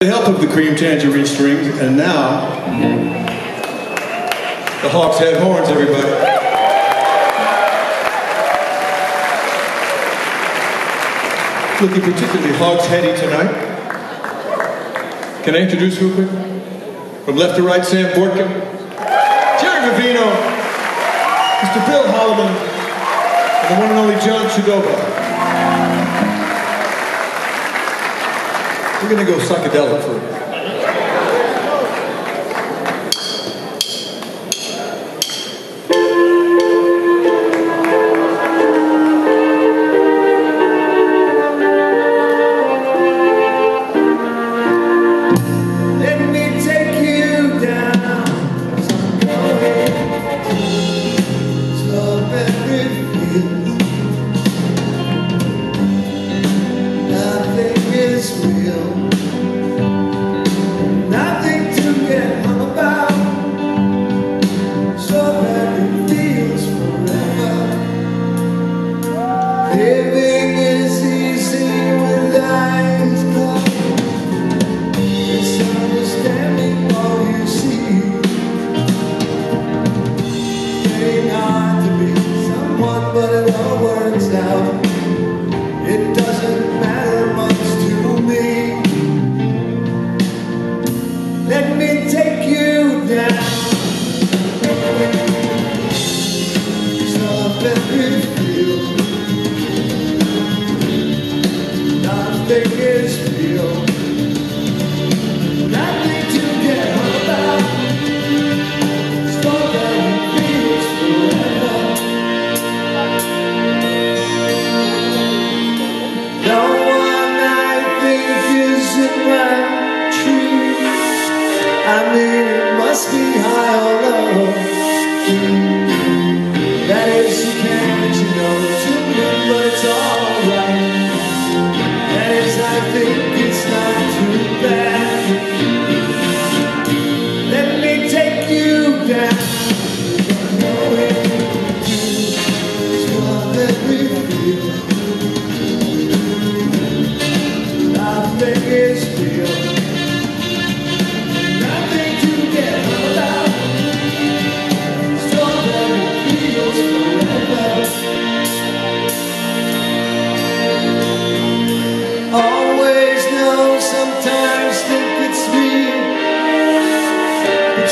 the help of the Creme Tangerine strings, and now the Hawkshead horns, everybody. Looking particularly Hawks heady tonight. Can I introduce real quick? From left to right, Sam Borkin, Jerry Vivino, Mr. Bill Holloman, and the one and only John Chudoba. We're going to go psychedelic for a minute.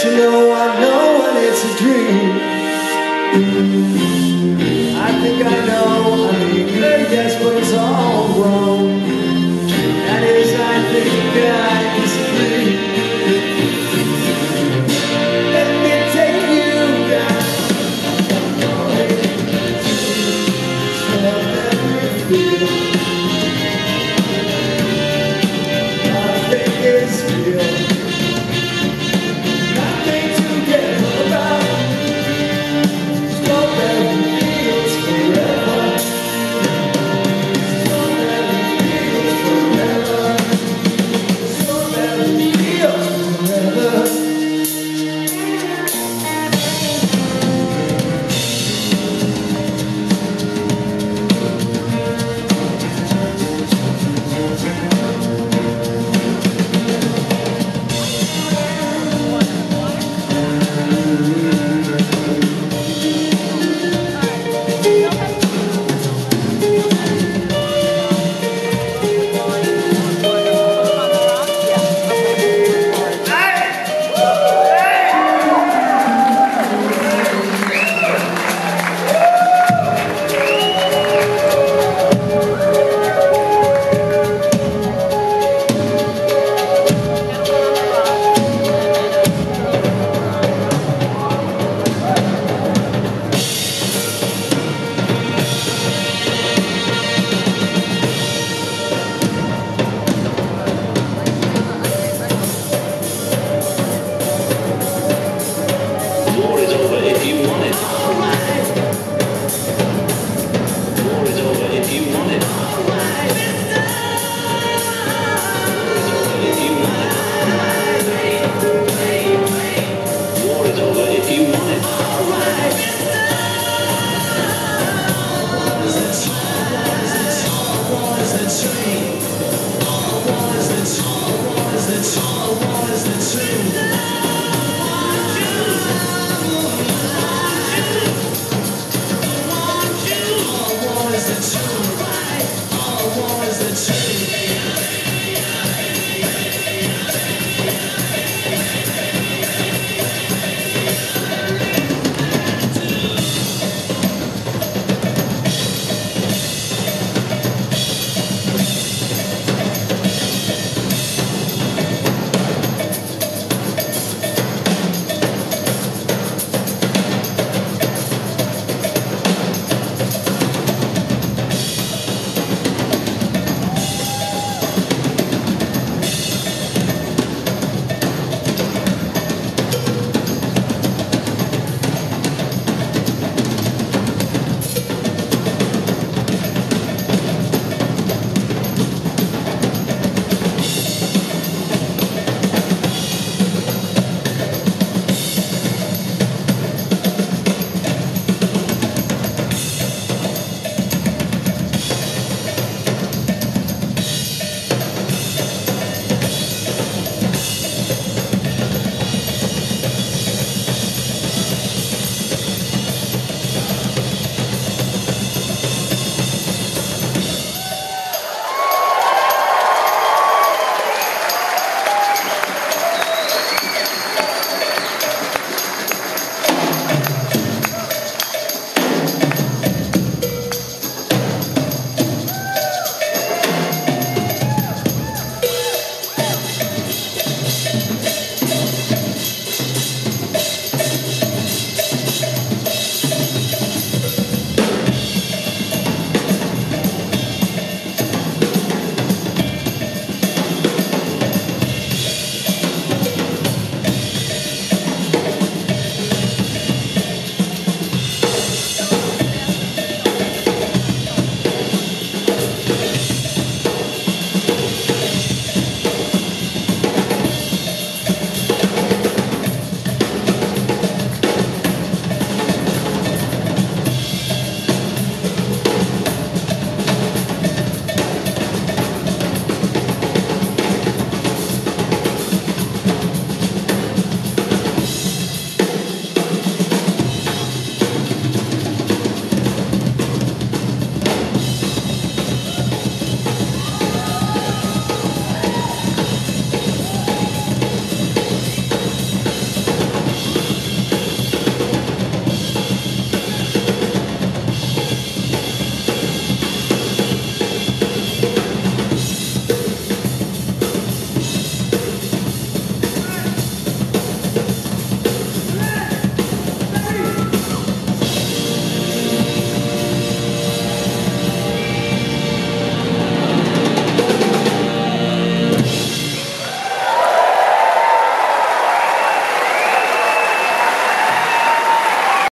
you know I know when it's a dream. I think I know